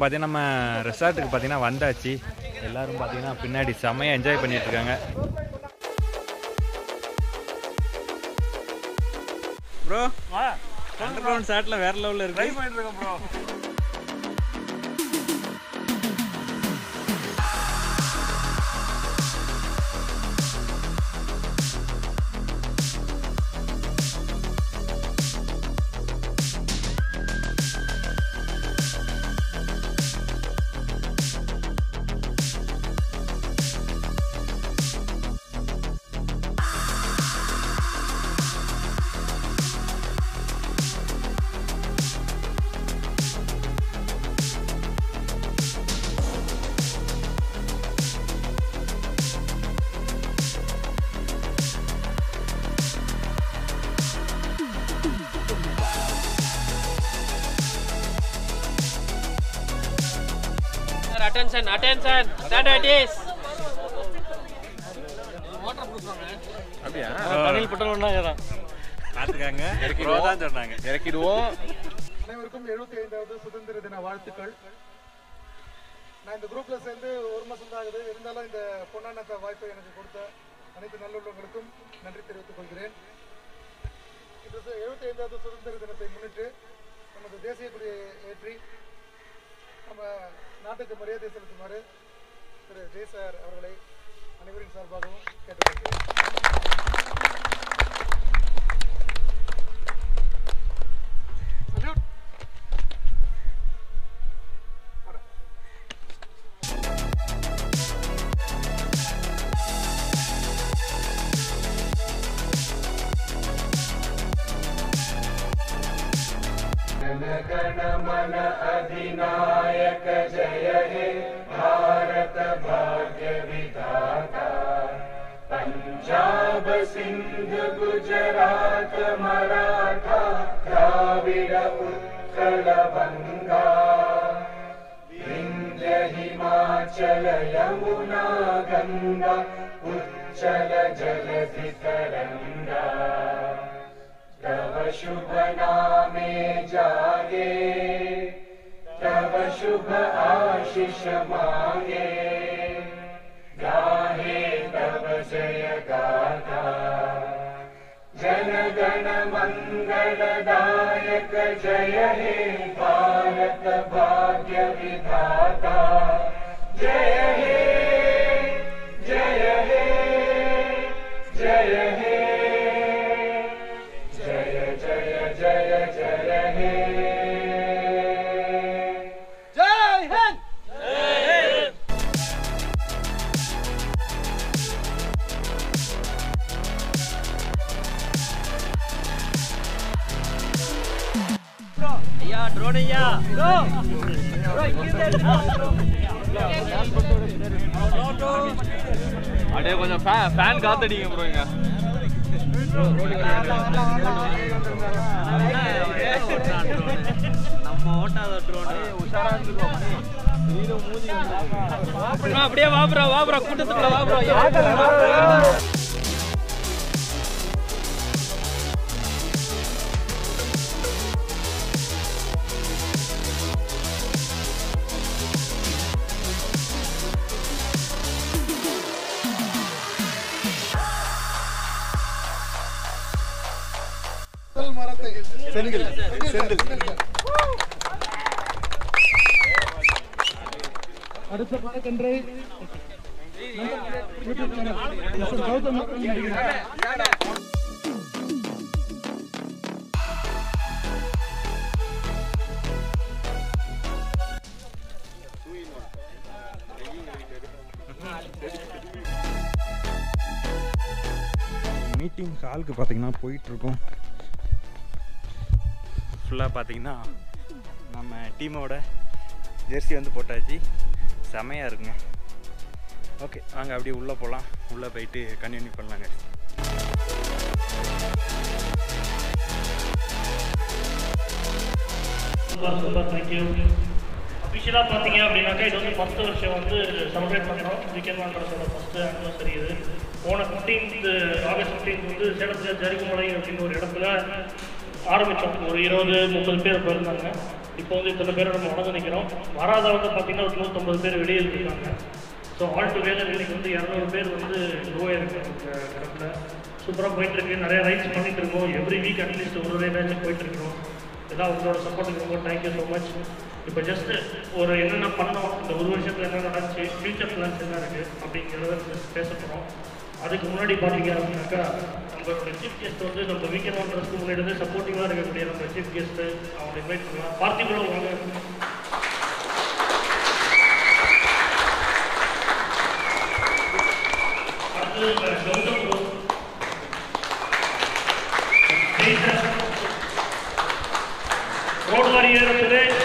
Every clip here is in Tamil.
இப்போ பார்த்தீங்கன்னா நம்ம ரெசார்ட்டுக்கு பார்த்தீங்கன்னா வந்தாச்சு. எல்லாரும் பார்த்தீங்கன்னா பின்னாடி செம்மையாக என்ஜாய் பண்ணிட்டு இருக்காங்க ப்ரோ அண்டர் கிரவுண்ட் ஷாட்டில் வேற லெவலில் இருக்கு. Bro Attention, attention, standardies. அப்படியா? பெட்ரோல் தான் பார்த்துக்காங்க. ப்ரோ தான் சொன்னாங்க. இறக்கிடுவோம். அனைவருக்கும் எழுபத்தி ஐந்தாவது சுதந்திர தின வாழ்த்துக்கள். நான் இந்த குரூப்ல சேர்ந்து ஒரு மாசம் தான் ஆகுது. இருந்தாலும் இந்த பொன்னான வாய்ப்பை எனக்கு கொடுத்த அனைத்து நல்லுள்ளவங்களுக்கும் நன்றி தெரிவித்துக் கொள்கிறேன். இந்த எழுபத்தி ஐந்தாவது சுதந்திர தினத்தை முன்னிட்டு நமது தேசிய கொடியை ஏற்றி நம்ம நாட்டுக்கு மரியாதை செலுத்துமாறு திரு ஜெய் சார் அவர்களை அனைவரின் சார்பாகவும் கேட்டுக்கொள்கிறேன். नामे जागे। तब शुभ आशीष मांगे। गाहे तब जय गाथा। जन गण मंगल दायक जय हे भारत भाग्य विधाता। जय हे जय हे जय हे। ஐயா ட்ரோன் ஐயா அப்படியே கொஞ்சம் ஃபேன் காத்தடிங்க ப்ரோ இங்க. நம்ம ஓட்டாத ட்ரோன் அப்படியே வாபுறா வாபுறா கூட்டத்துக்குள்ள வாபுறா செந்தில் செந்தில் அடுத்த மரக்கன்றை YouTube channel mister Gautham meeting ஹாலுக்கு பார்த்தீங்கன்னா போயிட்டுருக்கோம் ஃபுல்லாக பார்த்தீங்கன்னா நம்ம டீமோட ஜெர்சி வந்து போட்டாச்சு. செமையாக இருக்குங்க. ஓகே நாங்கள் அப்படியே உள்ளே போகலாம் உள்ளே போயிட்டு கண்டினியூ பண்ணலாங்க. சூப்பர் சூப்பர் தேங்க்யூ அஃபிஷியலாக பார்த்தீங்க அப்படின்னாக்கா இது வந்து பத்து வருஷம் வந்து செலிப்ரேட் பண்ணுறோம் வீக்கெண்ட் வாண்டர்ஸோட ஃபஸ்ட்டு ஆனிவர்சரி இது. போன ஃபிஃப்டீன்த் ஆகஸ்ட் ஃபிஃப்டீன்த் வந்து சேலத்தில் ஜரிகுமலை அப்படின்னு ஒரு இடத்துல ஆரம்பித்தோம் ஒரு இருபது முப்பது பேர் போயிருந்தாங்க இப்போ வந்து இத்தனை பேரை நம்ம வளர்ந்து நிற்கிறோம் வராதவங்க பார்த்தீங்கன்னா ஒரு நூற்றம்பது பேர் வெளியே இருக்காங்க ஸோ ஆல் டுகெதர் இன்றைக்கி வந்து இரநூறு பேர் வந்து லோவாக இருக்கு கிடப்பில் சூப்பராக போயிட்டுருக்கு. நிறையா நிறைய ரைட்ஸ் பண்ணிட்டு இருக்கோம். எவ்ரி வீக் அட்லீஸ்ட் ஒரு ரைடாச்சும் போயிட்டுருக்கோம் இதான் உங்களோட சப்போர்ட்டுக்கு ரொம்ப தேங்க்யூ ஸோ மச் இப்போ ஜஸ்ட் ஒரு என்னென்ன பண்ணோம்? இந்த ஒரு வருஷத்தில் என்ன நடந்துச்சு? ஃபியூச்சர் பிளான்ஸ் என்ன இருக்குது அப்படிங்கிறத பேச போகிறோம் அதுக்கு முன்னாடி பார்த்தீங்க அப்படின்னாக்கா நம்மளோட சீஃப் கெஸ்ட் வந்து நம்ம வீக்கெண்ட் ஒன்றதுக்கு முன்னாடி வந்து சப்போர்ட்டிவாக இருக்கக்கூடிய நம்ம சீஃப் கெஸ்ட்டு அவங்களை இன்வைட் பண்ணலாம். பார்த்திபுரம் வாங்க அடுத்து Gautham Rose Jason road warrior Suresh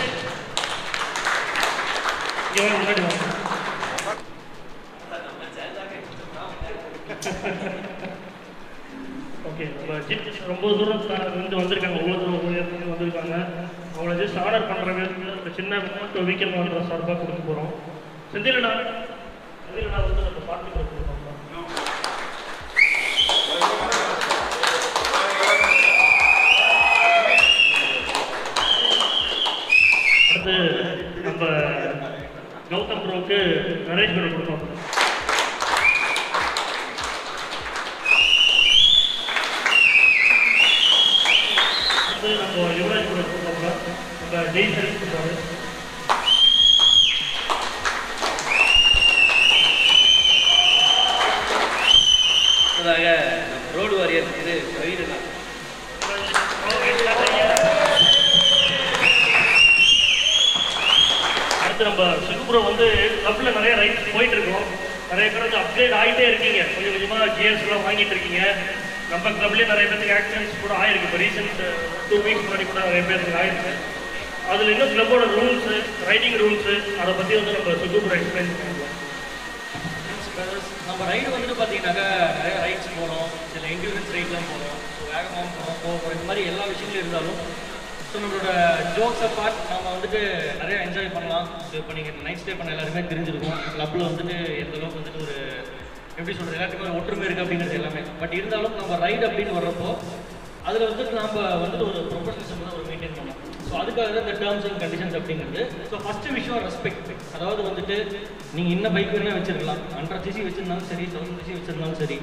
இவன் முன்னாடி வாங்க ஓகே நம்ம ஜிப் ரொம்ப தூரம் இருந்து வந்திருக்காங்க அவ்வளோ தூரம் உயரத்துலேருந்து வந்திருக்காங்க அவங்கள ஜஸ்ட் ஆர்டர் பண்ணுற விதத்தில் ஒரு சின்ன அமௌண்ட் வீக்கெண்ட் பண்ணுற சார்பாக கொடுக்க போகிறோம் செந்திலடா செந்திலடா வந்து நம்ம பார்ட்டி கொடுக்குறோம் அடுத்து நம்ம கௌதம் ப்ரோவுக்கு நரேஷ் பண்ணி கொடுக்கணும் அடுத்து நம்ம யுவராஜ் ப்ரோ கொடுப்பாங்க நம்ம ஜெய் சரி கொடுப்பாரு அடுத்ததாக ரோடு வாரியர் திரு பிரவீனா அடுத்து நம்ம சிவபுரம் வந்து கிளப்ல நிறைய ரைட்ஸ் போயிட்டு இருக்கோம் நிறைய பேர் வந்து அப்கிரேட் ஆகிட்டே இருக்கீங்க கொஞ்சம் கொஞ்சமாக ஜிஎஸ் எல்லாம் வாங்கிட்டு இருக்கீங்க நம்ம கிளப்லேயே நிறைய பேருக்கு ஆக்சிடென்ட்ஸ் கூட ஆயிருக்கு இப்போ ரீசெண்ட் டூ வீக்ஸ் முன்னாடி கூட நிறைய பேருக்கு ஆயிருக்கு அதில் இன்னும் கிளப்போட ரூல்ஸு ரைடிங் ரூல்ஸு அதை பற்றி வந்து நம்ம சுகுபுரம் எக்ஸ்பிளைன் பண்ணுவோம் நம்ம ரைடு வந்துட்டு பார்த்தீங்கன்னாக்கா நிறைய ரைட்ஸ் போகிறோம் சில இண்டிவிஜுவல்ஸ் ரைட்லாம் போகிறோம் வேகமாக போகிறோம் போக போகிறோம் இந்த மாதிரி எல்லா விஷயங்களும் இருந்தாலும் ஸோ நம்மளோட ஜோக்ஸை பார்ட் நம்ம வந்துட்டு நிறைய என்ஜாய் பண்ணலாம். ஸோ இப்போ நீங்கள் நைட் ஸ்டே பண்ண எல்லாருமே தெரிஞ்சிருக்கும். க்ளப்பில் வந்துட்டு எந்த அளவுக்கு வந்துட்டு ஒரு எப்படி சொல்கிறது எல்லாத்துக்குமே ஒரு ஒற்றுமை இருக்குது அப்படிங்கிறது எல்லாமே. பட் இருந்தாலும் நம்ம ரைடு அப்படின்னு வர்றப்போ அதில் வந்துட்டு நம்ம வந்துட்டு ஒரு ப்ரொஃபஷனலிசம் தான் ஒரு மெயின்டைன் பண்ணலாம். ஸோ அதுக்காக தான் இந்த டேர்ம்ஸ் அண்ட் கண்டிஷன்ஸ் அப்படிங்கிறது. ஸோ ஃபஸ்ட்டு விஷயம் ரெஸ்பெக்ட் அதாவது வந்துட்டு நீங்கள் இன்ன பைக் வேணால் வச்சிருக்கலாம். ஹண்ட்ரட் சிசி வச்சிருந்தாலும் சரி தௌசண்ட் சிசி வச்சிருந்தாலும் சரி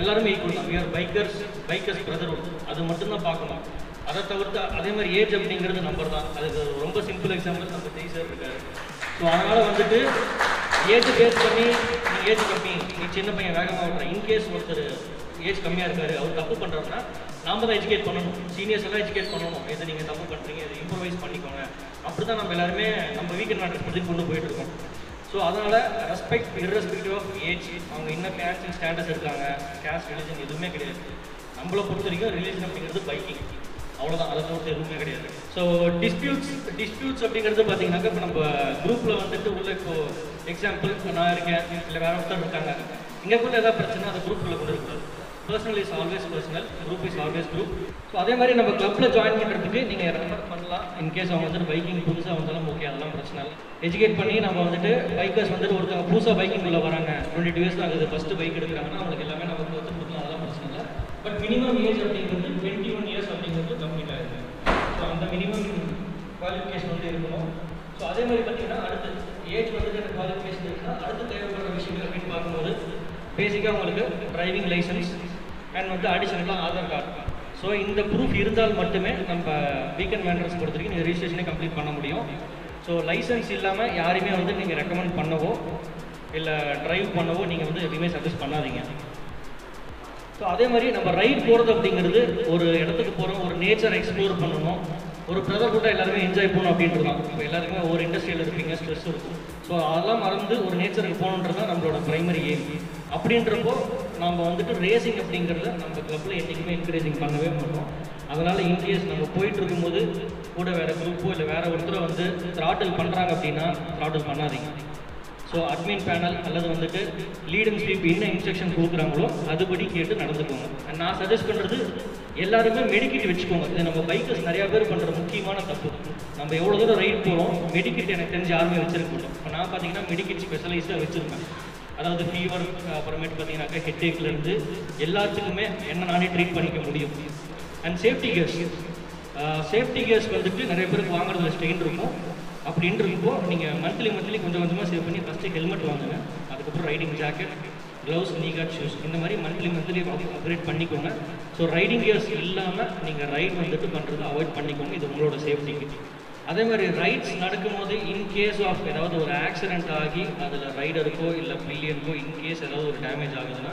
எல்லாருமே ஈக்குவல் தான். விஆர் பைக்கர்ஸ் பைக்கர்ஸ் பிரதர்ஹுட் அது மட்டும்தான் பார்க்கணும் அதை தவிர்த்து அதே மாதிரி ஏஜ் அப்படிங்கிறது நம்பர் தான். அதுக்கு ரொம்ப சிம்பிள் எக்ஸாம்பிள் நம்ம ஜெய் சார் இருக்காரு. ஸோ அதனால் வந்துட்டு ஏஜ் பேஸ் பண்ணி நீ ஏஜ் கம்மி. நீ சின்ன பையன் வேகமாக ஓட்டுற இன்கேஸ் ஒருத்தர் ஏஜ் கம்மியாக இருக்காரு அவர் தப்பு பண்ணுறாருன்னா நாம தான் எஜுகேட் பண்ணணும். சீனியர்ஸ் எல்லாம் எஜுகேட் பண்ணணும். இதை நீங்கள் தப்பு பண்ணுறீங்க இதை இம்ப்ரவைஸ் பண்ணிக்கோங்க. அப்படி தான் நம்ம எல்லாருமே நம்ம வீக்கெண்ட் மேட்டர்ஸ் பற்றி கொண்டு போயிட்டு இருக்கோம். ஸோ அதனால் ரெஸ்பெக்ட் இர்ரெஸ்பெக்டிவ் ஆஃப் ஏஜ் அவங்க என்ன கேஸ்ட் ஸ்டேட்டஸ் இருக்காங்க கேஸ்ட் ரிலீஜன் எதுவுமே கிடையாது. நம்மளை பொறுத்த வரைக்கும் ரிலீஜன் அப்படிங்கிறது பைக்கிங் அவ்வளோதான் அதை தவிர்த்து எதுவுமே கிடையாது. ஸோ டிஸ்பியூட்ஸ் டிஸ்பியூட்ஸ் அப்படிங்கிறது பார்த்தீங்கன்னாக்கா இப்போ நம்ம குரூப்பில் வந்துட்டு உள்ள இப்போ எக்ஸாம்பிள் நான் இருக்கேன் இல்லை வேற ஒருத்தர் இருக்காங்க. இங்கே கூட ஏதாவது பிரச்சனை அதை குரூப்பில் கொண்டு இருக்கக்கூடாது personal is always personal group is always group so அதே மாதிரி நம்ம கிளப்பில் ஜாயின் பண்ணுறதுக்கு நீங்கள் ரெஃபர் பண்ணலாம். இன்கேஸ் அவங்க வந்துட்டு பைக்கிங் புதுசாக வந்தாலும் ஓகே அதெல்லாம் பிரச்சனை இல்லை. எஜுகேட் பண்ணி நம்ம வந்துட்டு பைக்கர்ஸ் வந்துட்டு ஒருத்தவங்க புதுசாக பைக்கிங் உள்ள வராங்க. டுவெண்ட்டி டூ இயர்ஸ் ஆகுது. ஃபஸ்ட்டு பைக் எடுக்கிறாங்கன்னா அவங்களுக்கு எல்லாமே நம்ம வந்து கொடுக்கலாம். அதெல்லாம் பிரச்சனை இல்லை. பட் மினிமம் ஏஜ் அப்படிங்கிறது டுவெண்ட்டி ஒன் இயர்ஸ் அப்படிங்கிறது கம்மியாக இருக்குது ஸோ அந்த மினிமம் குவாலிஃபிகேஷன் வந்து இருக்கணும். ஸோ அதே மாதிரி பார்த்தீங்கன்னா அடுத்து ஏஜ் வந்துட்டு எனக்கு குவாலிஃபிகேஷன் இருக்குன்னா அடுத்து தேவைப்படுற விஷயங்கள் அப்படின்னு பார்க்கும்போது பேசிக்காக உங்களுக்கு டிரைவிங் லைசன்ஸ் அண்ட் வந்து அடிஷனலாக ஆதார் கார்டு ஸோ இந்த ப்ரூஃப் இருந்தால் மட்டுமே நம்ம வீக்கெண்ட் மேண்டர்ஸ் பொறுத்த வரைக்கும் நீங்கள் ரிஜிஸ்ட்ரேஷனே கம்ப்ளீட் பண்ண முடியும். ஸோ லைசன்ஸ் இல்லாமல் யாரையுமே வந்து நீங்கள் ரெக்கமெண்ட் பண்ணவோ இல்லை ட்ரைவ் பண்ணவோ நீங்கள் வந்து எதுவுமே சஜஸ்ட் பண்ணாதீங்க. ஸோ அதே மாதிரி நம்ம ரைட் போகிறது அப்படிங்கிறது ஒரு இடத்துக்கு போகிறோம் ஒரு நேச்சர் எக்ஸ்ப்ளோர் பண்ணணும். ஒரு பிரதர்ஹுட்டாக எல்லாருமே என்ஜாய் பண்ணணும் அப்படின்றது இப்போ எல்லாருக்குமே ஒரு இண்டஸ்ட்ரியில் இருப்பீங்க ஸ்ட்ரெஸ் இருக்கும். ஸோ அதெல்லாம் மறந்து ஒரு நேச்சருக்கு போகணுன்றது தான் நம்மளோட ப்ரைமரி எய்ம் அப்படின்றப்போ நம்ம வந்துட்டு ரேசிங் அப்படிங்கிறத நம்ம கிளப்பில் என்றைக்குமே என்கரேஜிங் பண்ணவே மாட்டோம். அதனால் இன்கேஸ் நம்ம போயிட்டு இருக்கும்போது கூட வேறு குரூப்போ இல்லை வேறு ஒருத்தரை வந்து த்ராட்டில் பண்ணுறாங்க அப்படின்னா த்ராட்டில் பண்ணாதீங்க. ஸோ அட்மின் பேனல் அல்லது வந்துட்டு லீட் அண்ட் ஸ்வீப் என்ன இன்ஸ்ட்ரக்ஷன் கொடுக்குறாங்களோ அதுபடி கேட்டு நடந்துக்கோங்க. நான் சஜஸ்ட் பண்ணுறது எல்லாருமே மெடிக்கிட் வச்சுக்கோங்க. இது நம்ம பைக்கர்ஸ் நிறையா பேர் பண்ணுற முக்கியமான தப்பு. நம்ம எவ்வளோ தூரம் ரைட் போகிறோம் மெடிக்கிட் எனக்கு தெரிஞ்சு யாருமே வச்சிருக்க மாட்டோம் இப்போ நான் பார்த்தீங்கன்னா மெடிக்கிட் ஸ்பெஷலைஸ்டாக வச்சுருப்பேன் அதாவது ஃபீவர் அப்புறமேட்டு பார்த்தீங்கன்னாக்கா ஹெட்டேக்லேருந்து எல்லாத்துக்குமே என்ன நானே ட்ரீட் பண்ணிக்க முடியும். And safety case safety case வந்துட்டு நிறைய பேருக்கு வாங்குறதுல ஸ்டெயின் இருக்கும். அப்படின்னு இருக்கப்போ நீங்கள் மந்த்லி மந்த்லி கொஞ்சம் கொஞ்சமாக சேவ் பண்ணி ஃபஸ்ட்டு ஹெல்மெட் வாங்குங்க. அதுக்கப்புறம் riding jacket gloves knee guard shoes இந்த மாதிரி மந்த்லி மந்த்லி அப்கிரேட் பண்ணிக்கோங்க. ஸோ ரைடிங் கியர்ஸ் இல்லாமல் நீங்கள் ரைட் வந்துட்டு பண்ணுறதை அவாய்ட் பண்ணிக்கோங்க. இது உங்களோட சேஃப்டிக்கு அதே மாதிரி ரைட்ஸ் நடக்கும்போது இன்கேஸ் ஆஃப் ஏதாவது ஒரு ஆக்சிடென்ட் ஆகி அதில் ரைடருக்கோ இல்லை பில்லியனுக்கோ இன்கேஸ் ஏதாவது ஒரு டேமேஜ் ஆகுதுன்னா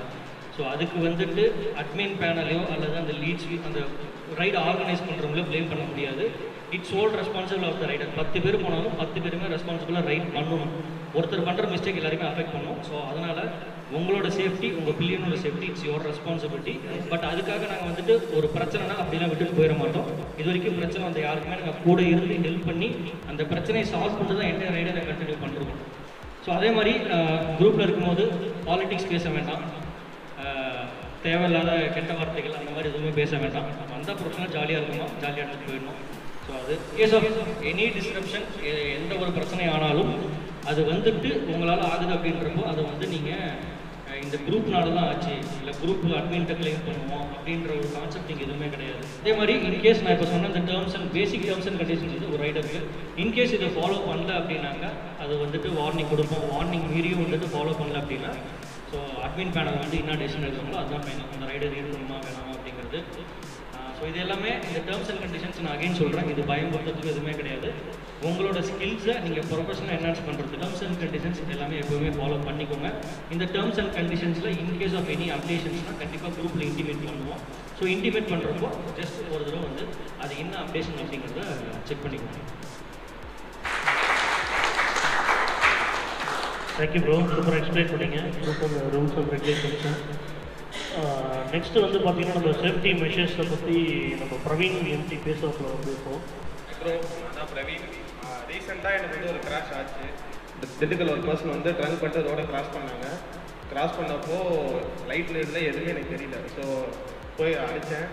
ஸோ அதுக்கு வந்துட்டு அட்மின் பேனலையோ அல்லது அந்த லீட்ஸ் அந்த ரைடு ஆர்கனைஸ் பண்ணுறவங்களோ ப்ளேம் பண்ண முடியாது. It's all responsible of the rider பத்து பேர் போனாலும் பத்து பேருமே ரெஸ்பான்சிபிளாக ரைட் பண்ணணும். ஒருத்தர் பண்ணுற மிஸ்டேக் எல்லாருமே அஃபெக்ட் பண்ணும். ஸோ அதனால் உங்களோட சேஃப்டி உங்கள் பில்லியனோட safety it's your responsibility but அதுக்காக நாங்கள் வந்துட்டு ஒரு பிரச்சனைனா அப்படிலாம் விட்டுட்டு போயிட மாட்டோம். இது வரைக்கும் பிரச்சனை வந்து யாருக்குமே நாங்கள் கூட இருந்து ஹெல்ப் பண்ணி அந்த பிரச்சனையை சால்வ் பண்ணிட்டு தான் என்டைய நாங்கள் கண்டினியூ பண்ணுறோம் ஸோ அதே மாதிரி குரூப்பில் இருக்கும்போது பாலிட்டிக்ஸ் பேச வேண்டாம். தேவையில்லாத கெட்ட வார்த்தைகள் அந்த மாதிரி எதுவுமே பேச வேண்டாம். வந்தால் பிரச்சனை ஜாலியாக இருக்குமா? ஜாலியாக எடுத்துட்டு போயிடணும். ஸோ அது கேஸ் ஆஃப் எனி டிஸ்கிரிப்ஷன் எந்த ஒரு பிரச்சனை ஆனாலும் அது வந்துட்டு உங்களால் ஆகுது அப்படின்றப்போ அதை வந்து நீங்கள் இந்த குரூப்னால தான் ஆச்சு. இல்லை குரூப் அட்மின்ட்ட கிளைம் பண்ணுவோம் அப்படின்ற ஒரு கான்செப்ட் இங்கே எதுவுமே கிடையாது. அதே மாதிரி இன்கேஸ் நான் இப்போ சொன்ன இந்த terms and basic terms and conditions வந்து ஒரு ரைடருக்கு இன்கேஸ் இதை ஃபாலோ பண்ணல அப்படின்னாங்க அது வந்துட்டு வார்னிங் கொடுப்போம் வார்னிங் மீறியும் வந்துட்டு ஃபாலோ பண்ணல அப்படின்னா ஸோ அட்மின் பேனல் வந்து என்ன டெசிஷன் எடுக்கணுமோ அதுதான் ஃபைனல் அந்த ரைடர் இருக்கணுமா வேணாமா அப்படிங்கிறது. ஸோ இது எல்லாமே இந்த டேர்ம்ஸ் அண்ட் கண்டிஷன்ஸ் நான் அகைன் சொல்கிறேன் இது பயன்படுத்துறதுக்கு எதுவுமே கிடையாது. உங்களோட ஸ்கில்ஸை நீங்கள் ப்ரொஃபஷனல் என்ஹான்ஸ் பண்ணுறது டேர்ம்ஸ் அண்ட் கண்டிஷன்ஸ் இது எல்லாமே எப்போவுமே ஃபாலோ பண்ணிக்கோங்க. இந்த டேர்ம்ஸ் அண்ட் கண்டிஷன்ஸில் இன்கேஸ் ஆஃப் எனி அப்டேஷன்ஸ்னால் கண்டிப்பாக குரூப்பில் இன்டிமேட் பண்ணுவோம். ஸோ இன்டிமேட் பண்ணுறப்போ ஜஸ்ட் ஒரு தடவை வந்து அது என்ன அப்டேஷன் அப்படிங்கிறத செக் பண்ணிக்கோங்க. தேங்க்யூ ப்ரோ சூப்பராக எக்ஸ்பிளைன் பண்ணீங்க. Super rules and regulations next வந்து பார்த்தீங்கன்னா நம்ம சேஃப்டி மெஷர்ஸை பற்றி நம்ம பிரவீன் எம்டி பேசுகிறதுல வந்து இப்போ ப்ரோ அதான் பிரவீன். ரீசெண்டாக எனக்கு வந்து ஒரு கிராஷ் ஆச்சு. திண்டுக்கல் ஒரு பர்சன் வந்து ட்ரங்க் பண்ணிட்டு ரோடை கிராஸ் பண்ணாங்க. கிராஸ் பண்ணப்போ லைட்டில் இதில் எதுவுமே எனக்கு தெரியல. ஸோ போய் அடித்தேன்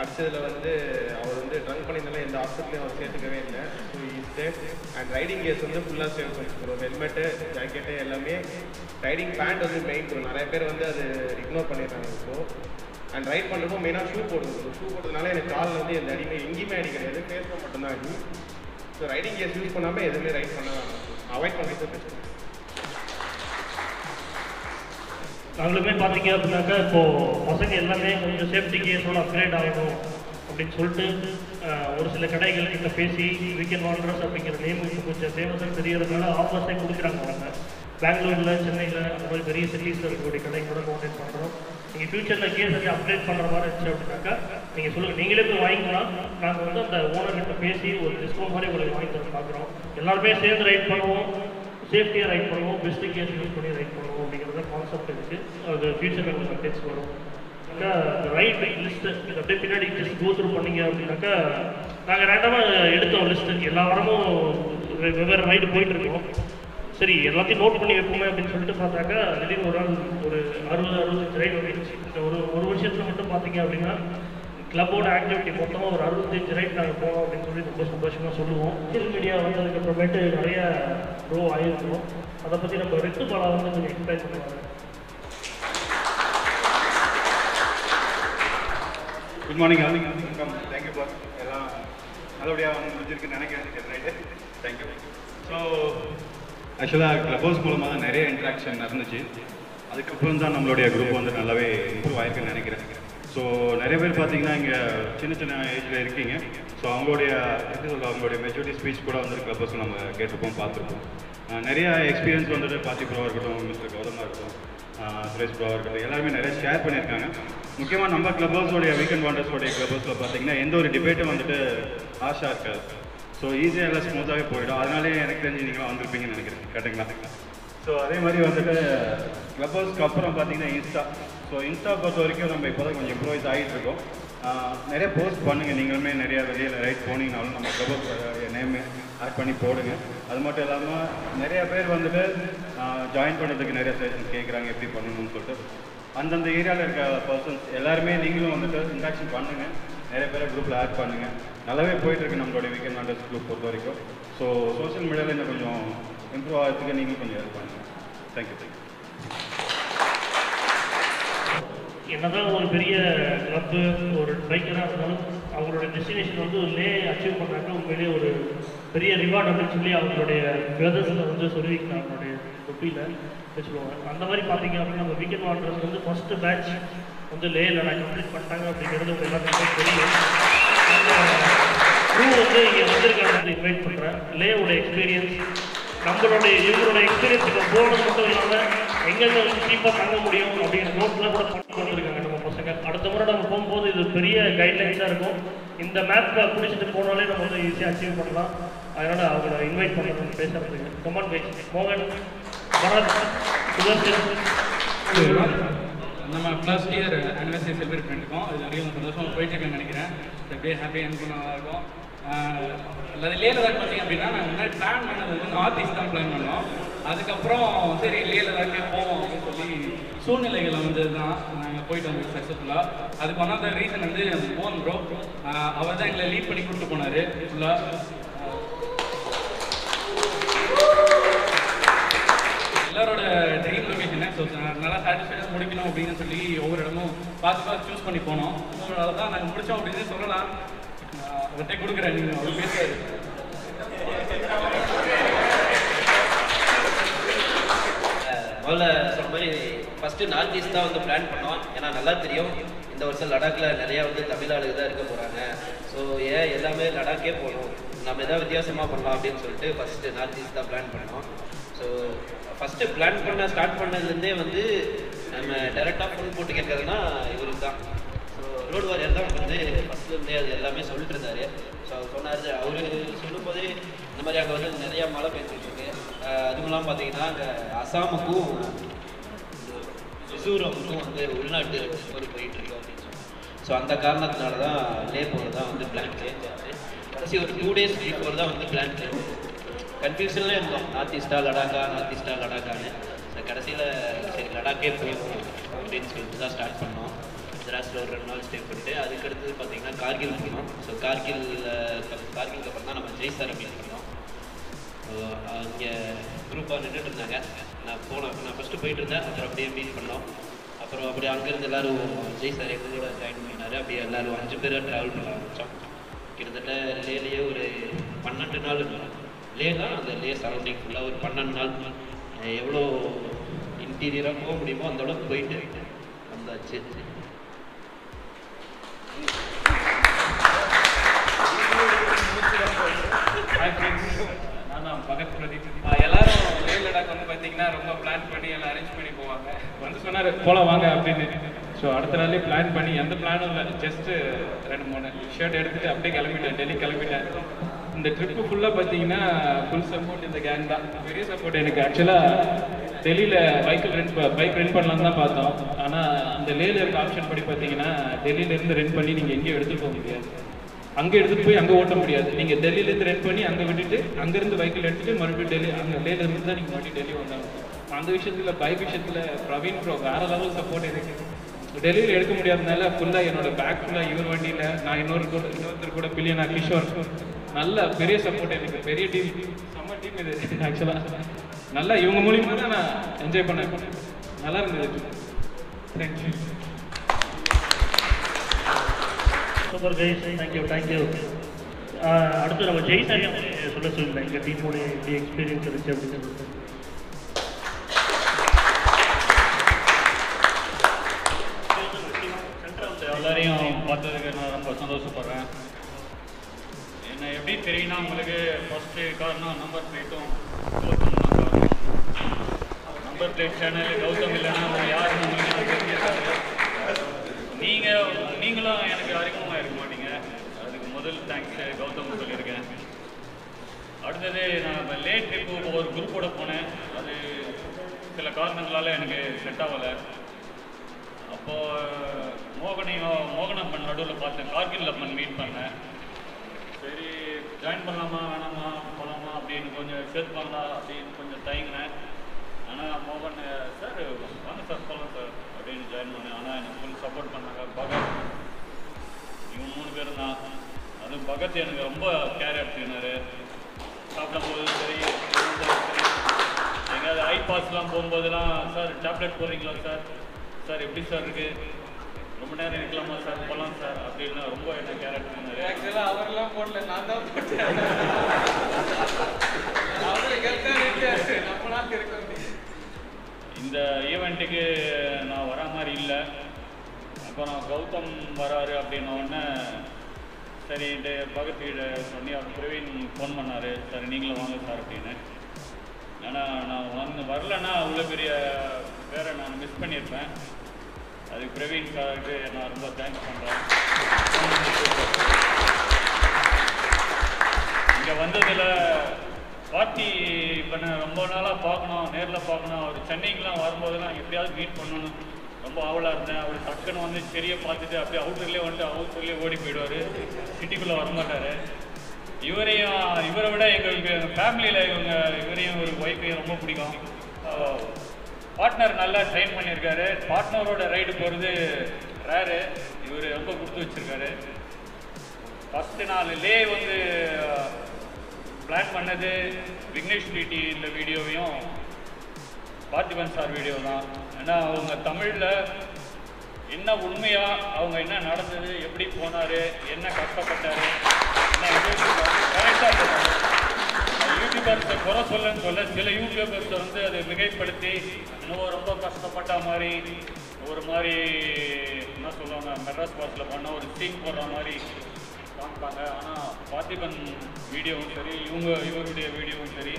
அடித்ததில் வந்து அவர் வந்து ட்ரங்க் பண்ணியிருந்தாலும் எந்த ஹாஸ்பிட்டலையும் அவர் சேர்த்துக்கவே இல்லை. So is safe and riding case வந்து ஃபுல்லாக சேவ் பண்ணி ஹெல்மெட்டு ஜாக்கெட்டு எல்லாமே. ரைடிங் பேண்ட் வந்து மெயின் ப்ரோ நிறைய பேர் வந்து அது இக்னோர் பண்ணிடுறாங்க ஸோ அண்ட் ரைட் பண்ணுறப்போ மெயினாக ஷூ போடுறது ஷூ போடுறதுனால எனக்கு காலில் வந்து எந்த அடிமை எங்கேயுமே அடி கிடையாது. ஃபேஸில் மட்டும்தான் அடி. ஸோ ரைடிங் கியர்ஸ் யூஸ் பண்ணாமல் எதுவுமே ரைட் பண்ண அவாய்ட் பண்ணிட்டு பிரச்சனை நாங்களுமே பார்த்தீங்க அப்படின்னாக்கா இப்போது பசங்க எல்லாமே கொஞ்சம் சேஃப்டி கேஸோட அப்கிரேட் ஆகணும் அப்படின்னு சொல்லிட்டு ஒரு சில கடைகள் கிட்ட பேசி வீக்கெண்ட் வாண்டர்ஸ் அப்படிங்கிற நேம் இப்போ கொஞ்சம் ஃபேமஸாக தெரியறதுனால ஆஃபர்ஸே கொடுக்குறாங்க அவங்க. பெங்களூரில் சென்னையில் அந்த மாதிரி பெரிய சிட்டிஸில் இருக்கக்கூடிய கடைகளோட கான்டாக்ட் பண்ணுறோம் நீங்கள் ஃபியூச்சரில் கேஸ் வந்து அப்டேட் பண்ணுற மாதிரி இருந்துச்சு அப்படின்னாக்கா நீங்கள் சொல்லுங்கள் நீங்களே போய் வாங்கிக்கலாம் நாங்கள் வந்து அந்த ஓனர்கிட்ட பேசி ஒரு டிஸ்கவுண்ட் மாதிரி உங்களுக்கு வாங்கி தர பார்க்குறோம் எல்லாருமே சேர்ந்து ரைட் பண்ணுவோம். சேஃப்டியாக ரைட் பண்ணுவோம். பெஸ்ட் கேஸ் யூஸ் பண்ணி ரைட் பண்ணுவோம் அப்படிங்கிறத கான்செப்ட் இருக்குது அது ஃபியூச்சரில் உங்களுக்கு அப்டேட்ஸ் வரும். ரைட் லிஸ்ட்டு இது அப்படியே பின்னாடி ஜஸ்ட் கோ த்ரூ பண்ணீங்க அப்படின்னாக்கா நாங்கள் ரேண்டமாக எடுத்தோம் லிஸ்ட்டு எல்லா வாரமும் வெவ்வேறு ரைடு போயிட்டுருக்கோம் சரி எல்லாத்தையும் நோட் பண்ணி வைப்போமே அப்படின்னு சொல்லிட்டு பார்த்தாக்கா திடீர்னு ஒரு நாள் ஒரு அறுபது அறுபத்தஞ்சு ரைடு வந்துருச்சு இந்த ஒரு ஒரு வருஷத்தில் மட்டும் பார்த்தீங்க அப்படின்னா கிளப்போட ஆக்டிவிட்டி மொத்தமாக ஒரு அறுபத்தஞ்சு ரைட் நாங்கள் போனோம் அப்படின்னு சொல்லி ரொம்ப சந்தோஷமாக சொல்லுவோம். சோசியல் மீடியா வந்ததுக்கப்புறமேட்டு நிறைய ப்ரோ ஆகிருக்கிறோம் அதை பற்றி நம்ம ரெட்டு பாலா வந்து கொஞ்சம் எக்ஸ்பிளைன் பண்ணுவாங்க. குட் மார்னிங் ஆல் வணக்கம் தேங்க்யூ பாஸ் எல்லாம் நல்லபடியாக முடிஞ்சிருக்குன்னு நினைக்கிறேன். ரைட்டு தேங்க்யூ ஸோ ஆக்சுவலாக க்ளப் ஹவுஸ் மூலமாக தான் நிறைய இன்ட்ராக்ஷன் நடந்துச்சு. அதுக்கப்புறம் தான் நம்மளுடைய குரூப் வந்து நல்லாவே இம்ப்ரூவ் ஆயிருக்குன்னு நினைக்கிறேன். ஸோ நிறைய பேர் பார்த்தீங்கன்னா இங்கே சின்ன சின்ன ஏஜில் இருக்கீங்க. ஸோ அவங்களுடைய எப்படி சொல்ல அவங்களுடைய மெச்சூரிட்டி ஸ்பீச் கூட வந்து க்ளப் ஹவுஸ் நம்ம கேட்டிருப்போம் பார்த்துருப்போம். நிறைய எக்ஸ்பீரியன்ஸ் வந்துட்டு பாத்தி ப்ரோவாக இருக்கட்டும் மிஸ்டர் கௌதமாக இருக்கட்டும் சுரேஷ் ப்ரோவாக இருக்கட்டும் எல்லாருமே நிறைய ஷேர் பண்ணியிருக்காங்க. முக்கியமாக நம்ம க்ளப் ஹவுஸோடைய வீக்கெண்ட் வாண்டர்ஸோடைய க்ளப் ஹவுஸில் பார்த்தீங்கன்னா எந்த ஒரு டிபேட்டும் வந்துட்டு ஆஷா இருக்காது. ஸோ ஈஸியாக எல்லாம் ஸ்மூத்தாகவே போயிடும். அதனாலே எனக்கு தெரிஞ்சு நீங்களும் வந்திருப்பீங்கன்னு நினைக்கிறேன். கரெக்டுங்களா ஸோ அதே மாதிரி வந்துட்டு கிளப் ஹவுஸ்க்கு அப்புறம் பார்த்தீங்கன்னா இன்ஸ்டா ஸோ இன்ஸ்டா பொறுத்த வரைக்கும் நம்ம இப்போ தான் கொஞ்சம் இம்ப்ரூவைஸ் ஆகிட்டு இருக்கோம் நிறைய போஸ்ட் பண்ணுங்கள் நீங்களுமே நிறைய வெளியில் ரைட் போனீங்கனாலும் நம்ம கிளப் ஹவுஸ் நேம் ஆட் பண்ணி போடுங்க. அது மட்டும் இல்லாமல் நிறைய பேர் வந்துட்டு ஜாயின் பண்ணுறதுக்கு நிறைய சஜஷன் கேட்குறாங்க எப்படி பண்ணணும்னு சொல்லிட்டு. அந்தந்த ஏரியாவில் இருக்க பர்சன்ஸ் எல்லாருமே நீங்களும் வந்துட்டு இன்ட்ராக்ஷன் பண்ணுங்கள் நிறைய பேரை குரூப்பில் ஆட் பண்ணுங்க. நல்லாவே போயிட்டுருக்கு நம்மளுடைய வீக்கெண்ட் வாண்டர்ஸ் குரூப் பொறுத்த வரைக்கும். ஸோ சோஷியல் மீடியாவில் இன்னும் கொஞ்சம் இம்ப்ரூவ் ஆகிறதுக்கு நீங்களும் கொஞ்சம் ஹெல்ப் பண்ணுங்கள் தேங்க்யூ தேங்க்யூ என்னதான் ஒரு பெரிய கிளப்பு ஒரு பைக்கராக இருந்தாலும் அவங்களோட டெஸ்டினேஷன் வந்து லே அச்சீவ் பண்ணுறாங்க உண்மையிலேயே ஒரு பெரிய ரிவார்ட் அப்படின்னு சொல்லி அவங்களுடைய பிரதர்ஸில் வந்து சொல்லியிருக்காங்க அவங்களுடைய தொப்பியில் வச்சுருவாங்க அந்த மாதிரி பார்த்தீங்க அப்படின்னா நம்ம வீக்கெண்ட் வாட்டர்ஸ் வந்து ஃபஸ்ட்டு பேட்ச் வந்து லே லடாக் கம்ப்ளீட் பண்ணிட்டாங்க அப்படிங்கிறது உங்க எல்லாத்துக்குமே தெரியும். அந்த வந்து இங்கே வந்திருக்காங்க வந்து இன்வைட் பண்ணுறேன் லேவோட எக்ஸ்பீரியன்ஸ் நம்மளுடைய இவங்களோட எக்ஸ்பீரியன்ஸ் இப்போ போனது மட்டும் இல்லாமல் எங்கெங்க வந்து சீப்பாக தங்க முடியும் அப்படிங்கிற நோட்டில் கூட பண்ணி வந்திருக்காங்க நம்ம பசங்க. அடுத்த முறை நம்ம போகும்போது இது பெரிய கைட்லைன்ஸாக இருக்கும். இந்த மேப்பை பிடிச்சிட்டு போனாலே நம்ம வந்து ஈஸியாக அச்சீவ் பண்ணலாம். அதனால் அவங்கள இன்வைட் பண்ணி நம்ம பேசுகிறதுக்கு கமான் பேசி மோகன் பரத் சுதர்ஷன் நம்ம ஃபர்ஸ்ட் இயர் ஆனிவர்சரி செலிப்ரேட் பண்ணியிருக்கோம். அது நிறைய சந்தோஷமாக போயிட்டு நினைக்கிறேன். எப்படியே ஹாப்பி எனக்கு இருக்கும் அது லே லடாக் பார்த்தீங்க அப்படின்னா நாங்கள் முன்னாடி பிளான் பண்ணது வந்து நார்த் ஈஸ்ட் தான் பிளான் பண்ணோம். அதுக்கப்புறம் சரி லே லடாக்கே போவோம் அப்படின்னு சொல்லி சூழ்நிலைகள் வந்து தான் நாங்கள் போயிட்டு வந்தோம் சக்ஸஸ்ஃபுல்லாக அதுக்கு ஒன் ஆஃப் த ரீசன் வந்து போன் ப்ரோ அவர் தான் எங்களை லீட் பண்ணி கூப்பிட்டு போனார். ஃபுல்லாக எல்லாரோட ட்ரீம் லொக்கேஷன் ஸோ நல்லா சாட்டிஸ்ஃபைடாக முடிக்கணும் அப்படின்னு சொல்லி ஒவ்வொரு இடமும் பார்த்து பார்த்து சூஸ் பண்ணி போனோம். ஸோ அதனால தான் நாங்கள் முடித்தோம் அப்படின்னு சொல்லலாம். அவர்கிட்ட கொடுக்குறேன். நீங்கள் அவர் பேசுவார். முதல்ல சொன்ன மாதிரி ஃபஸ்ட்டு நார்த் ஈஸ்ட் தான் வந்து பிளான் பண்ணோம். ஏன்னா நல்லா தெரியும். இந்த வருஷம் லடாக்கில் நிறையா வந்து தமிழ் ஆளுங்க தான் இருக்க போகிறாங்க ஸோ ஏன் எல்லாமே லடாக்கே போகணும்? நம்ம எதாவது வித்தியாசமாக பண்ணலாம் அப்படின்னு சொல்லிட்டு ஃபஸ்ட்டு நார்த் ஈஸ்ட் தான் பிளான் பண்ணோம். ஸோ ஃபஸ்ட்டு பிளான் பண்ண ஸ்டார்ட் பண்ணதுலேருந்தே வந்து நம்ம டேரெக்டாக ஃபோன் போட்டு கேட்கறதுனா இவருக்கு தான். ஸோ ரோடு வாரியர் தான் வந்து ஃபஸ்ட்லேருந்தே அது எல்லாமே சொல்லிட்டு இருந்தார் ஸோ அவர் சொன்னார் அவர் சொல்லும்போதே இந்த மாதிரி அங்கே வந்து நிறையா மழை பெஞ்சிட்டு இருக்கு. அதுவும் இல்லாமல் பார்த்தீங்கன்னா அங்கே அசாமுக்கும் மிசோரமுக்கும் வந்து உள்நாட்டு ஒரு போயிட்டு இருக்கு அப்படின்னு சொன்னாங்க ஸோ அந்த காரணத்தினால தான் லே போகிறது தான் வந்து பிளான் சேஞ்ச் ஆகுது கடைசி ஒரு டூ டேஸ் பிஃபோர் தான் வந்து பிளான் சேஞ்ச் கன்ஃபியூஷன்லேயே இருந்தோம். நார்த் ஈஸ்டா லடாக்கா நார்த் ஈஸ்டா லடாக்கான்னு கடைசியில் சரி லடாக்கே போயிடும் அப்படின்னு சொல்லிட்டு தான் ஸ்டார்ட் பண்ணோம். திராஸில் ஒரு ரெண்டு நாள் ஸ்டே பண்ணிட்டு அதுக்கு அடுத்தது பார்த்தீங்கன்னா கார்கில் போனோம். ஸோ கார்கில் கார்கிலுக்கு அப்புறம் தான் நம்ம ஜெய்சாரை மீட் பண்ணோம் ஸோ அங்கே குரூப்பாக நின்றுட்டு இருந்தாங்க. நான் போனேன் நான் ஃபஸ்ட்டு போயிட்டு இருந்தேன். அப்புறம் அப்படியே மீட் பண்ணோம். அப்புறம் அப்படியே அங்கேருந்து எல்லாரும் ஜெய் சார் எங்கள் கூட ஜாயின் பண்ணினாரு. அப்படியே எல்லாரும் அஞ்சு பேராக ட்ராவல் பண்ண ஆரம்பித்தோம் கிட்டத்தட்ட லேலேயே ஒரு பன்னெண்டு நாள் லே தான் அந்த லே சரௌண்டிங் ஃபுல்லாக ஒரு பன்னெண்டு நாள். எவ்வளோ இன்டீரியராக போக முடியுமோ அந்த அளவுக்கு போயிட்டு வந்தாச்சு. பகத் பிரதீப். எல்லாரும் லே லடாக் வந்து பார்த்தீங்கன்னா ரொம்ப பிளான் பண்ணி எல்லாம் அரேஞ்ச் பண்ணி போவாங்க. வந்து சொன்னார் போலாம் வாங்க அப்படின்னு. ஸோ அடுத்த நாளே பிளான் பண்ணி எந்த பிளானும் இல்லை. ஜஸ்ட்டு ரெண்டு மூணு ஷர்ட் எடுத்துகிட்டு அப்படியே கிளம்பிட்டேன். டெல்லி கிளம்பிட்டேன். இந்த ட்ரிப்பு ஃபுல்லாக பார்த்தீங்கன்னா ஃபுல் சப்போர்ட் இந்த கேங் தான். பெரிய சப்போர்ட் எனக்கு. ஆக்சுவலாக டெல்லியில் பைக்கில் ரெண்ட் பைக் ரெண்ட் பண்ணலான்னு தான் பார்த்தோம். ஆனால் அந்த லேல இருக்க ஆப்ஷன் படி பார்த்தீங்கன்னா டெல்லியிலேருந்து ரெண்ட் பண்ணி நீங்கள் எங்கேயும் எடுத்துகிட்டு போக முடியாது. அங்கே எடுத்துகிட்டு போய் அங்கே ஓட்ட முடியாது. நீங்கள் டெல்லியிலேருந்து ரெண்ட் பண்ணி அங்கே விட்டுட்டு அங்கேருந்து பைக்கில் எடுத்துட்டு மறுபடியும் டெல்லி அங்கே லேலேருந்து தான் நீங்கள் மறுபடியும் டெல்லி வந்தாங்க அந்த விஷயத்தில் பைக் விஷயத்தில் பிரவீன் ப்ரோ வேற லெவல் சப்போர்ட் எனக்கு. டெலிவரி எடுக்க முடியாதனால ஃபுல்லாக என்னோட பேக் ஃபுல்லாக இவர் வண்டியில் நான் இன்னொரு கூட இன்னொருத்தர் கூட பில்லியனா கிஷோர். நல்ல பெரிய சப்போர்ட் எனக்கு. பெரிய டீம் செம்ம டீம் இது ஆக்சுவலாக நல்லா இவங்க மூலியமாக தான் நான் என்ஜாய் பண்ணேன். நல்லா இருந்தது thank you super guys thank you thank you அடுத்து நம்ம ஜெய் சொல்ல சொல்லுங்கள் எங்கள் டீமோட எப்படி எக்ஸ்பீரியன்ஸ் இருந்துச்சு அப்படின்னு சொல்லிட்டு சந்தோஷப்படுறேன். என்ன எப்படி தெரியும்னா உங்களுக்கு ஃபஸ்ட்டு காரணம் நம்பர் பிளேட்டும் நம்பர் பிளேட் சேனல் கௌதம் இல்லைன்னா யாரும் யாருன்னு உங்களுக்கு நீங்கள் நீங்களும் எனக்கு அறிமுகமாக இருக்க மாட்டீங்க. அதுக்கு முதல் தேங்க்ஸ் கௌதம் சொல்லியிருக்கேன் அடுத்தது நான் லேட் ட்ரிப்பு ஒரு குரூப்போட போனேன். அது சில காரணங்களால் எனக்கு செட் ஆகலை. அப்போது மோகனையும் மோகனம்மன் நடுவில் பார்த்தேன் கார்கில் அம்மன் மீட் பண்ணேன் சரி ஜாயின் பண்ணலாமா வேணாமா போகலாமா அப்படின்னு கொஞ்சம் சேர்த்து பண்ணலாம் அப்படின்னு கொஞ்சம் தயங்கினேன். ஆனால் மோகன் சார் வாங்க சார் போகலாம் சார் அப்படின்னு ஜாயின் பண்ணேன். ஆனால் எனக்கு ஃபுல் சப்போர்ட் பண்ணாங்க பகத். இவங்க மூணு பேரும் தான். அதுவும் பகத் எனக்கு ரொம்ப கேர் எடுத்துக்கினார் சாப்பிடும்போது சரி சரி. எங்கேயாவது ஐ பாஸ்லாம் போகும்போதெல்லாம் சார் டேப்லெட் போடுறீங்களா சார்? சார் எப்படி சார் இருக்கு? ரொம்ப நேரம் இருக்கலாமா சார்? போகலாம் சார் அப்படின்னா ரொம்ப என்ன கேரக்டர் ஆக்சுவலாக அவரெல்லாம் போடல நான் தான் போட்டேன். நம்மளால இருக்க இந்த ஈவெண்ட்டுக்கு நான் வரா மாதிரி இல்லை. அப்புறம் கௌதம் வராரு அப்படின்ன உடனே சரின்ட்டு பகத் கிட்ட சொல்லி அவர் பிரவீன் ஃபோன் பண்ணார். சார் நீங்களும் வாங்க சார் அப்படின்னு. ஆனால் நான் வந்து வரலன்னா அவ்வளோ பெரிய பேரை நான் மிஸ் பண்ணியிருப்பேன். அதுக்கு பிரவீன் சாருக்கு நான் ரொம்ப தேங்க்ஸ் பண்ணுறேன் இங்கே வந்ததில் பார்ட்டி பண்ண ரொம்ப நாளாக பார்க்கணும் நேரில் பார்க்கணும். அவர் சென்னைக்கெலாம் வரும்போதெல்லாம் எப்படியாவது மீட் பண்ணணும். ரொம்ப ஆவலாக இருந்தேன். அவர் டக்குன்னு வந்து சரியாக பார்த்துட்டு அப்படியே அவுட்டர்லேயே வந்துட்டு அவுட்டர்லேயே ஓடி போயிடுவார். சிட்டிக்குள்ளே வரமாட்டார். இவரையும் இவரை விட எங்களுக்கு ஃபேமிலியில் இவங்க இவரையும் ஒரு ஒய்ஃபையும் ரொம்ப பிடிக்கும். பார்ட்னர் நல்லா ட்ரெயின் பண்ணியிருக்காரு பார்ட்னரோட ரைடு போகிறது ரேரு இவர் ரொம்ப கொடுத்து வச்சிருக்காரு. ஃபஸ்ட்டு நாள்லே வந்து பிளான் பண்ணது விக்னேஷ் பிடி இந்த வீடியோவையும் பார்த்திபன் சார் வீடியோ தான். ஏன்னா அவங்க தமிழில் என்ன உண்மையாக அவங்க என்ன நடந்தது எப்படி போனார் என்ன கஷ்டப்பட்டாரு என்ன கரெக்டாக யூடியூபர்ஸை குறை சொல்லன்னு சொல்ல சில யூடியூபர்ஸை வந்து அதை மிகைப்படுத்தி இன்னும் ரொம்ப கஷ்டப்பட்ட மாதிரி ஒரு மாதிரி என்ன சொல்லுவாங்க மெட்ராஸ் பாஸில் பண்ண ஒரு சீன் போடுற மாதிரி காமிப்பாங்க. ஆனால் பார்த்திபன் வீடியோவும் சரி இவங்க இவருடைய வீடியோவும் சரி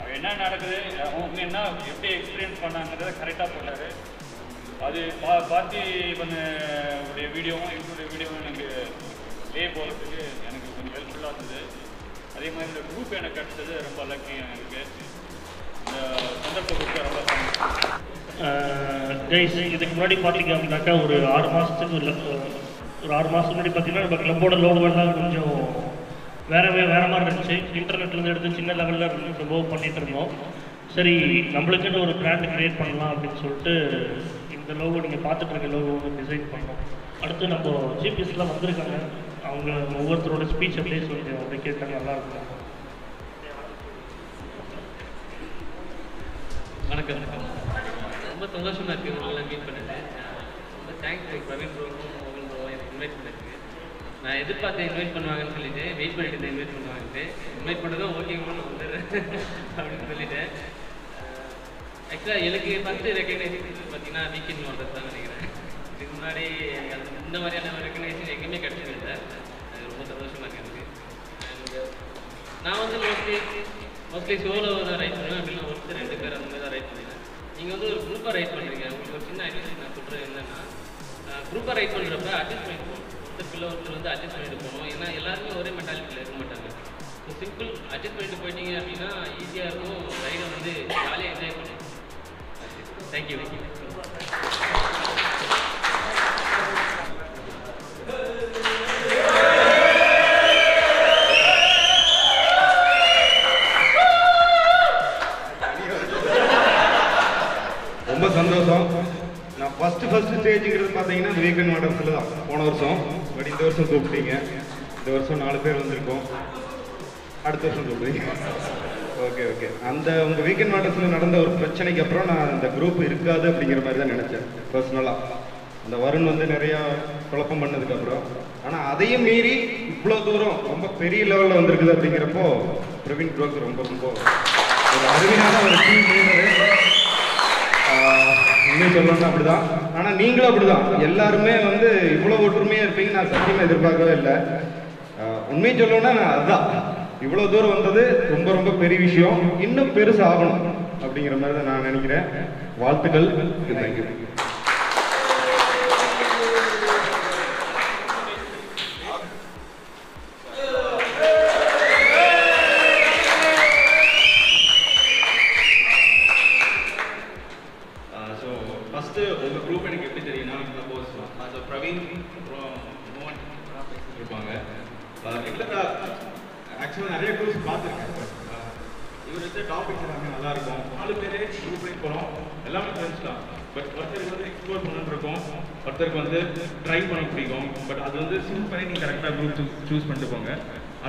அது என்ன நடக்குது அவங்க என்ன எப்படி எக்ஸ்பீரியன்ஸ் பண்ணாங்கிறத கரெக்டாக போட்டாரு அது பா பார்த்திபன் உடைய வீடியோவும் இவருடைய வீடியோவும் எனக்கு லே போகிறதுக்கு எனக்கு கொஞ்சம் ஹெல்ப்ஃபுல்லாக இருந்தது. அதே மாதிரி இந்த குரூப் எனக்கு கிடைச்சது ரொம்ப லக்கி எனக்கு. இந்த சந்தர்ப்பத்துக்கு ரொம்ப கைஸ் இதுக்கு முன்னாடி பார்த்தீங்க அப்படின்னாக்கா ஒரு ஆறு மாதத்துக்கு ஒரு ஒரு ஆறு மாதம் முன்னாடி பார்த்தீங்கன்னா நம்ம கிளப்போட லோகோலாம் கொஞ்சம் வேறு வேறு வேற மாதிரி இருந்துச்சு. இன்டர்நெட்லேருந்து எடுத்து சின்ன லெவலில் இருந்து ரொம்ப பண்ணிட்டு இருந்தோம். சரி நம்மளுக்குன்னு ஒரு பிராண்ட் கிரியேட் பண்ணலாம் அப்படின்னு சொல்லிட்டு இந்த லோகோ நீங்கள் பார்த்துட்டு இருக்க லோகோ டிசைன் பண்ணோம். அடுத்து நம்ம ஜிபிஎஸ்லாம் வந்திருக்காங்க. அவங்க ஒவ்வொருத்தரோட ஸ்பீச் அப்படியே சொல்லி அப்படியே கேட்டால் நல்லா இருக்கும். வணக்கம் வணக்கம். ரொம்ப சந்தோஷமாக இருக்குது உங்களை மீட் பண்ணிட்டு ரொம்ப தேங்க்ஸ் பிரவீன் ப்ரோ மோகன் ப்ரோ எனக்கு இன்வைட் பண்ணதுக்கு. நான் எதிர்பார்த்து இன்வைட் பண்ணுவாங்கன்னு சொல்லிட்டு வெயிட் பண்ணிட்டு இன்வைட் பண்ணுவாங்கன்ட்டு இன்வைட் பண்ணதும் ஓகே ப்ரோ நான் வந்துடுறேன் அப்படின்னு சொல்லிட்டேன். ஆக்சுவலாக எனக்கு ஃபஸ்ட்டு ரெக்கக்னைசேஷன் பார்த்தீங்கன்னா வீக்கெண்ட் ஒன்றரை தான் நினைக்கிறேன். இதுக்கு முன்னாடி இந்த மாதிரியான ரெக்கக்னைசேஷன் எங்கேயுமே கிடச்சிருக்கு சந்தோஷமாக இருக்குது அண்ட் uh, நான் வந்து மோஸ்ட்லி மோஸ்ட்லி சோலோ தான் ரைட் பண்ணுவேன். அப்படின்னா ஒருத்தர் ரெண்டு பேர் அந்த மாதிரி தான் ரைட் பண்ணுவேன் நீங்கள் வந்து ஒரு குரூப்பாக ரைட் பண்ணுறீங்க உங்களுக்கு ஒரு சின்ன ஐடியா நான் சொல்கிறது என்னென்னா குரூப்பாக ரைட் பண்ணுறப்ப அட்ஜஸ்ட் பண்ணிட்டு போகணும். ஒருத்தர் பிள்ளை ஒருத்தர் வந்து அட்ஜஸ்ட் பண்ணிட்டு போகணும். ஏன்னா எல்லாருமே ஒரே மெட்டாலிட்டியில் இருக்க மாட்டாங்க. ஸோ சிம்பிள் அட்ஜஸ்ட் பண்ணிட்டு போயிட்டீங்க அப்படின்னா ஈஸியாக இருக்கும். ரைடை வந்து ஜாலியாக என்ஜாய் பண்ணலாம். தேங்க்யூ தேங்க்யூ ஸ்டேஜுங்கிறது பார்த்தீங்கன்னா வீக்கன் வீக்கெண்ட் மாடல்ஸில் தான். போன வருஷம். பட் இந்த வருஷம் கூப்பிட்டீங்க. இந்த வருஷம் நாலு பேர் வந்திருக்கோம். அடுத்த வருஷம் கூப்பிடுறீங்க. ஓகே ஓகே அந்த உங்கள் வீக்கெண்ட் மாடல்ஸில் நடந்த ஒரு பிரச்சனைக்கு அப்புறம் நான் அந்த குரூப் இருக்காது அப்படிங்கிற மாதிரி தான் நினச்சேன் பர்சனலாக அந்த வருண் வந்து நிறையா குழப்பம் பண்ணதுக்கப்புறம் ஆனால் அதையும் மீறி இவ்வளோ தூரம் ரொம்ப பெரிய லெவலில் வந்திருக்குது அப்படிங்கிறப்போ பிரவீன் ப்ரோக்கு ரொம்ப ரொம்ப ஒரு அருமையான ஒரு டீம் லீடரு உண்மை சொல்லணும்னா அப்படிதான். ஆனால் நீங்களும் அப்படிதான். எல்லாருமே வந்து இவ்வளோ ஒற்றுமையாக இருப்பீங்க நான் சத்தியமாக எதிர்பார்க்கவே இல்லை. உண்மையை சொல்லணும்னா அதுதான். இவ்வளோ தூரம் வந்தது ரொம்ப ரொம்ப பெரிய விஷயம். இன்னும் பெருசு ஆகணும் அப்படிங்கிற மாதிரி தான் நான் நினைக்கிறேன். வாழ்த்துக்கள். தேங்க்யூ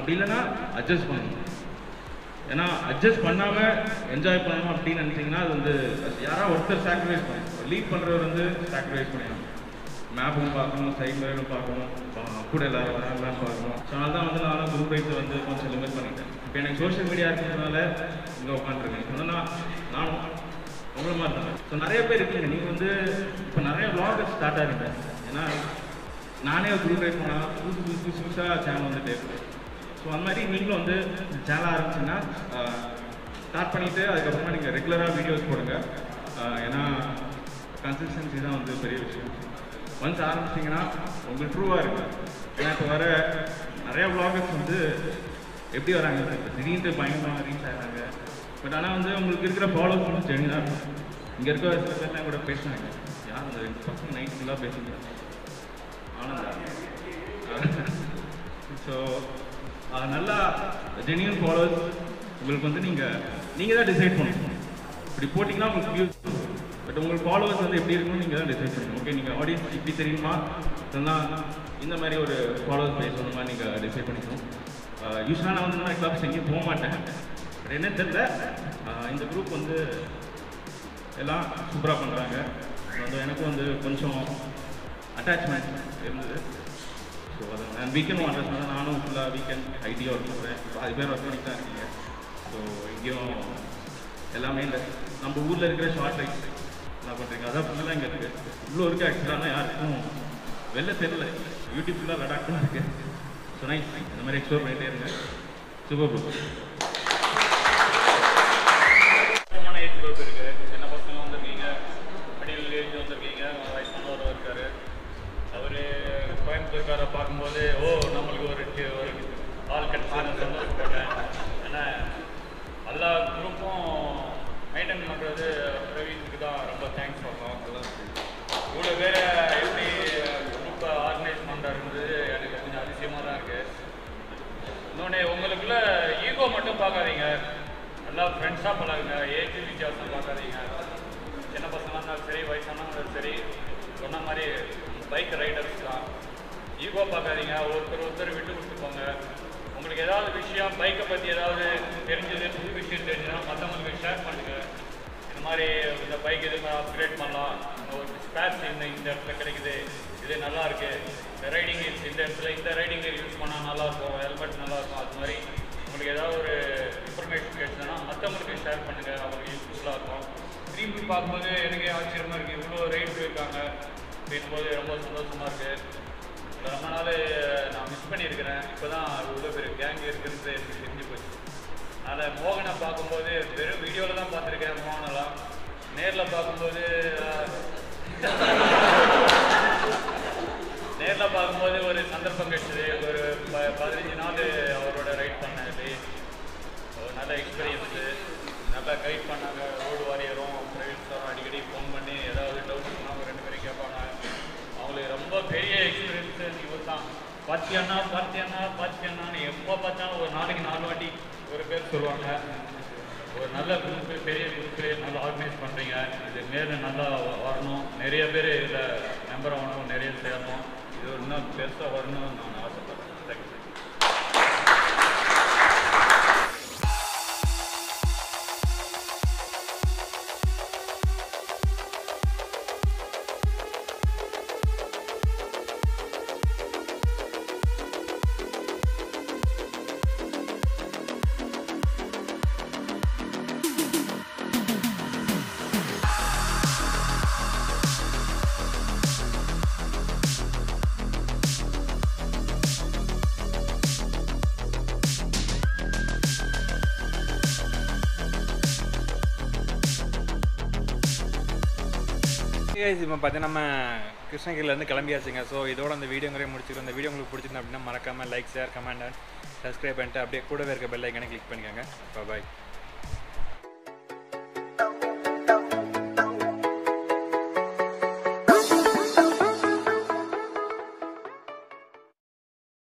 அப்படி இல்லைன்னா அட்ஜஸ்ட் பண்ணணும். ஏன்னா அட்ஜஸ்ட் பண்ணாமல் என்ஜாய் பண்ணணும் அப்படின்னு நினச்சிங்கன்னா அது வந்து யாராவது ஒருத்தர் சாக்ரிஃபைஸ் பண்ணணும். லீட் பண்ணுறவர் வந்து சாக்ரிஃபைஸ் பண்ணிடணும். மேப்பும் பார்க்கணும் சைட் ரைடும் பார்க்கணும். கூட எல்லாரும் வராங்களான்னு பார்க்கணும். ஸோ அதனால தான் வந்து நான் குரூப் ரைட்ஸை வந்து கொஞ்சம் லிமிட் பண்ணிட்டேன். இப்போ எனக்கு சோஷியல் மீடியா இருக்கிறதுனால இங்கே உட்காந்துருக்கேன். சொன்னா நானும் உங்களை மாதிரி தான். ஸோ நிறைய பேர் இருக்கீங்க நீங்கள் வந்து இப்போ நிறைய vloggers ஸ்டார்ட் ஆகுங்க ஏன்னா நானே ஒரு குரூப் ரைட் போனால் புதுசு புதுசு புதுசாக சேனல் வந்துட்டே இருக்கு ஸோ அந்த மாதிரி நீங்களும் வந்து சேனல் ஆரம்பிச்சிங்கன்னா ஸ்டார்ட் பண்ணிவிட்டு அதுக்கப்புறமா நீங்கள் ரெகுலராக வீடியோஸ் போடுங்க. ஏன்னா கன்சிஸ்டன்சி தான் வந்து பெரிய விஷயம். ஒன்ஸ் ஆரம்பிச்சிங்கன்னா உங்களுக்கு ட்ரூவாக இருக்கும். ஏன்னா இப்போ வர நிறையா விளாகர்ஸ் வந்து எப்படி வராங்க? இப்போ திடீர்னு பயங்கரமாக ரீச் ஆகிறாங்க பட் ஆனால் வந்து உங்களுக்கு இருக்கிற ஃபாலோவர்ஸ் வந்து ஜெனியாக இருக்கும். இங்கே இருக்க சில பேர்லாம் கூட பேசுனாங்க. யார் அந்த ரெண்டு பசங்க நைட் ஃபுல்லாக பேசுங்க ஆனந்தா. ஸோ நல்லா ஜெனியூன் ஃபாலோவர்ஸ் உங்களுக்கு வந்து நீங்கள் நீங்கள் தான் டிசைட் பண்ணணும். இப்படி போட்டிங்கன்னா உங்களுக்கு வியூஸ் பட் உங்களுக்கு ஃபாலோவர்ஸ் வந்து எப்படி இருக்கணும் நீங்கள் தான் டிசைட் பண்ணணும். ஓகே நீங்கள் ஆடியன்ஸ் இப்படி தெரியுமா? இல்லைன்னா இந்த மாதிரி ஒரு ஃபாலோவர்ஸ் பேஸ் அந்த மாதிரி நீங்கள் டிசைட் பண்ணிக்கணும். யூஸ்வலாக நான் வந்து நான் கிளப்ஸ் எங்கேயும் போக மாட்டேன். பட் என்ன தெரியல. இந்த குரூப் வந்து எல்லாம் சூப்பராக பண்ணுறாங்க வந்து எனக்கும் வந்து கொஞ்சம் அட்டாச்மெண்ட் இருந்தது. ஸோ அது நான் வீக்கெண்ட் வாண்டர்ஸ்னால நானும் ஃபுல்லாக வீக்கெண்ட் ஐடியா ஒர்க் பண்ணுறேன் அது பேர் ஒர்க் பண்ணி தான் இருக்கீங்க. ஸோ இங்கேயும் எல்லாமே இந்த நம்ம ஊரில் இருக்கிற ஷார்ட் ரைட்ஸ் என்ன பண்ணுறீங்க அதான் ஃபுல்லாக இங்கே இருக்குது இவ்வளோ இருக்குது ஆக்சுவலாக யாருக்கும் வெளில தெரியல. யூடியூப் ஃபுல்லாக லடாக் தான் இருக்குது ஸோ நைஸ் இந்த மாதிரி எக்ஸ்ப்ளோர் பண்ணிட்டே இருங்க. சூப்பர் ப்ரோ முக்கியமான ஏஜ் குரூப் இருக்கு சின்ன பசங்க வந்திருக்கீங்க மிடில் ஏஜ் வந்திருக்கீங்க வயசானவர் இருக்காரு அவரு கோயம்புத்தூர்காரை பார்க்கும்போது ஓ நம்மளுக்கு ஒரு ஒரு ஆள் கிடைச்சான்னு சந்தோஷப்பட்டேன் ஏன்னா எல்லா குரூப்பும் மெயின்டைன் பண்ணுறது பிரவீனுக்கு தான் ரொம்ப தேங்க்ஸ் சொல்லணும். இவ்வளோ பேர் எப்படி குரூப்பை ஆர்கனைஸ் பண்ணுறாருன்றது எனக்கு கொஞ்சம் அதிசயமாக தான் இருக்குது இன்னொன்று உங்களுக்குள்ள ஈகோ மட்டும் பார்க்காதீங்க. எல்லாம் ஃப்ரெண்ட்ஸாக பழகுங்க. ஏஜ் வித்தியாசம் பார்க்காதீங்க. சின்ன பசங்களாக இருந்தாலும் சரி வயசானாலும் இருந்தாலும் சரி சொன்ன மாதிரி பைக் ரைடர்ஸ் தான். ஈகோ பார்க்காதீங்க. ஒருத்தர் ஒருத்தர் விட்டு கொடுத்துக்கோங்க உங்களுக்கு ஏதாவது விஷயம் பைக்கை பற்றி ஏதாவது தெரிஞ்சது புது விஷயம் தெரிஞ்சுன்னா மற்றவங்களுக்கு ஷேர் பண்ணுங்கள் இந்த மாதிரி இந்த பைக் இது அப்கிரேட் பண்ணலாம்? ஒரு ஸ்பேர்ஸ் இந்த இந்த இடத்துல கிடைக்குது. இது நல்லா இருக்கு. இந்த ரைடிங் இந்த இடத்துல இந்த ரைடிங் யூஸ் பண்ணால் நல்லா இருக்கும். ஹெல்மெட் நல்லா இருக்கும். அது மாதிரி உங்களுக்கு ஏதாவது ஒரு இன்ஃபர்மேஷன் கிடைச்சதுன்னா மற்றவங்களுக்கு ஷேர் பண்ணுங்கள் அவங்களுக்கு யூஸ்ஃபுல்லாக இருக்கும். திரும்பி பார்க்கும்போது எனக்கே ஆச்சரியமாக இருக்குது இவ்வளோ ரைட் போயிருக்காங்க. போது ரொம்ப சந்தோஷமாக இருக்குது ரொம்ப நாள் நான் மிஸ் பண்ணியிருக்கிறேன். இப்போ தான் இவ்வளோ பெரிய கேங் இருக்குன்றது எனக்கு தெரிஞ்சு போச்சு. அதனால் மோகனை பார்க்கும்போது வெறும் வீடியோவில் தான் பார்த்துருக்கேன் மோகனெல்லாம். நேரில் பார்க்கும்போது நேரில் பார்க்கும்போது ஒரு சந்தர்ப்பம் கிடைச்சது. ஒரு ப பதினஞ்சு நாள் அவரோட ரைட் பண்ணது ஒரு நல்ல எக்ஸ்பீரியன்ஸு நல்லா கைட் பண்ணாங்க ரோடு வாரியரும் ரொம்ப பெரிய எக்ஸ்பீரியன்ஸ் இவர் தான் பாத்தியாண்ணா பாத்தியாண்ணா பாத்தியாண்ணான்னு எப்போ பார்த்தாலும் ஒரு நாளைக்கு நாலு வாட்டி ஒரு பேர் சொல்லுவாங்க. ஒரு நல்ல குரூப்பு பெரிய குரூப்பு நல்லா ஆர்கனைஸ் பண்ணுறீங்க இது மேலே நல்லா வரணும். நிறைய பேர் இதில் மெம்பர் ஆகணும் நிறைய சேரணும் இது இன்னும் பெருசாக வரணும்னு நான் கைஸ் இப்போ பார்த்தீங்கன்னா நம்ம கிருஷ்ணகிரிலேருந்து கிளம்பியாச்சுங்க. ஸோ இதோட அந்த வீடியோங்கிறே முடிச்சுக்கிறோம். இந்த வீடியோ உங்களுக்கு பிடிச்சிருந்தா அப்படின்னா மறக்காமல் like share comment and subscribe பண்ணிட்டு அப்படியே கூடவே இருக்க பெல் ஐக்கனை கிளிக் பண்ணிக்கோங்க. பாய்